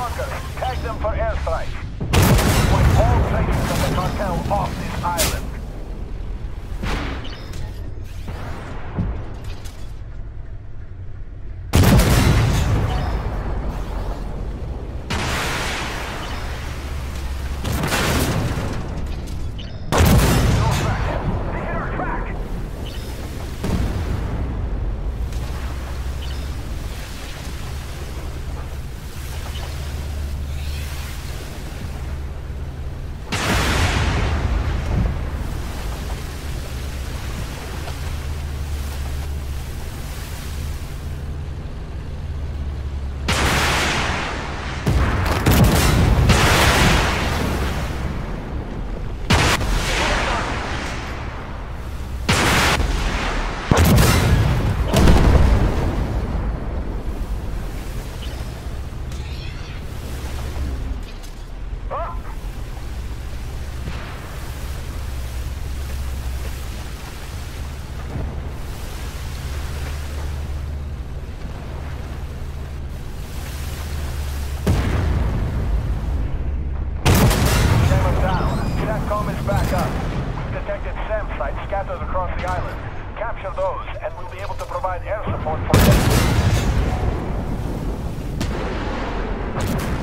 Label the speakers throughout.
Speaker 1: bunkers. Tag them for airstrike. Point all traces of the cartel off this island. SAM sites scattered across the island. Capture those, and we'll be able to provide air support for them.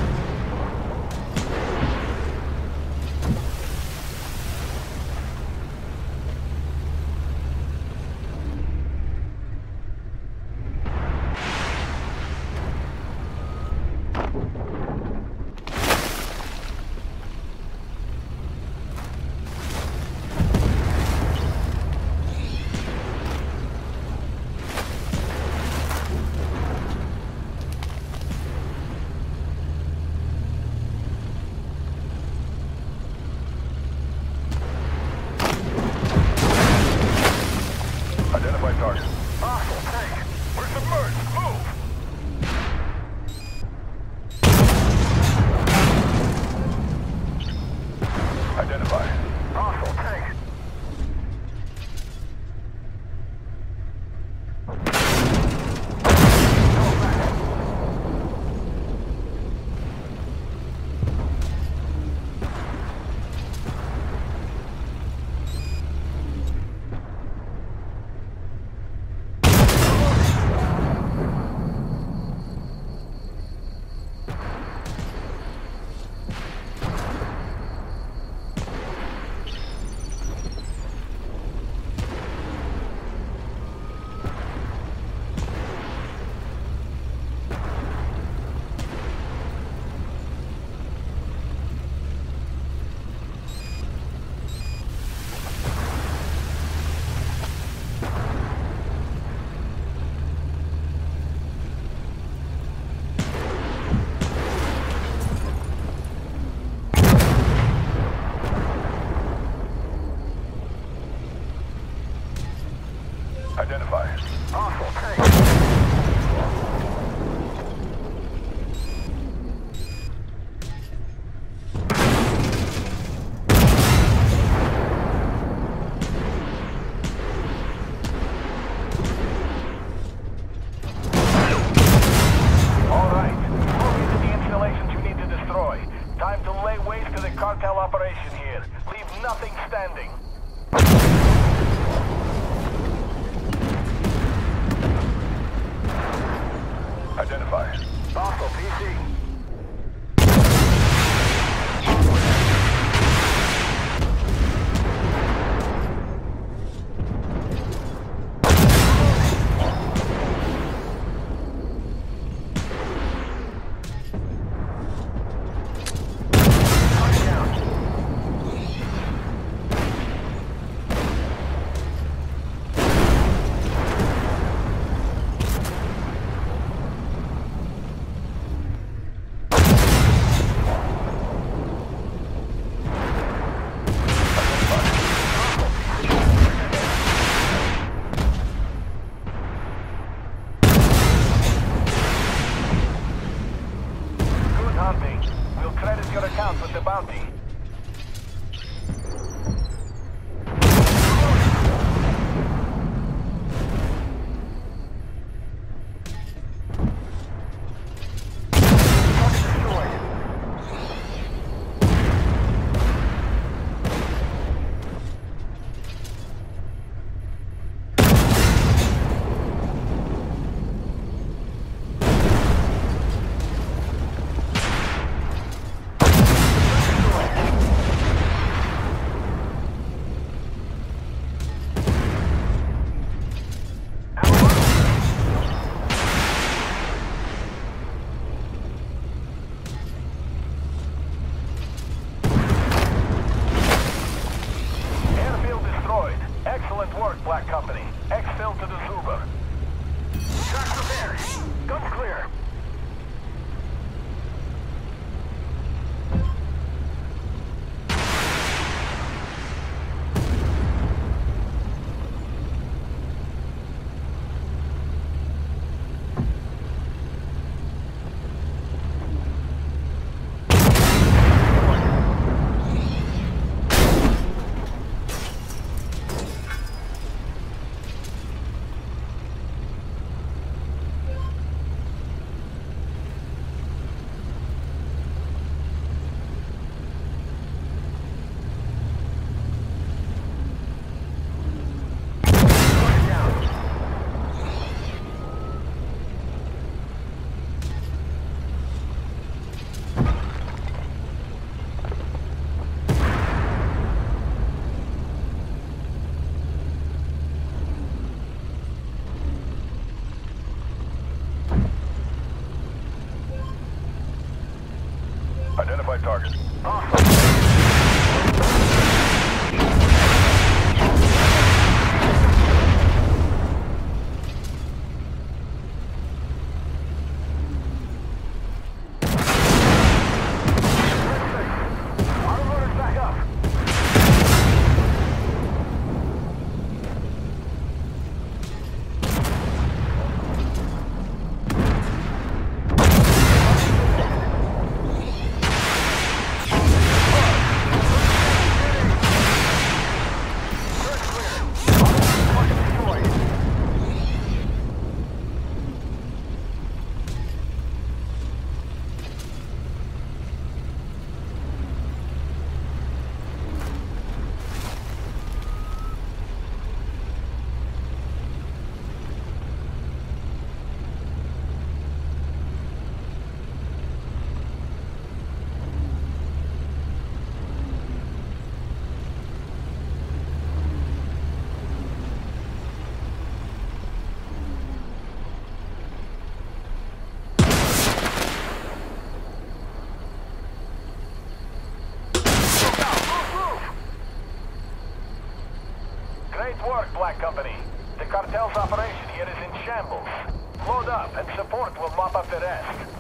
Speaker 1: nothing standing. Identify target. Awesome. Black Company. The cartel's operation here is in shambles. Load up and support will mop up the rest.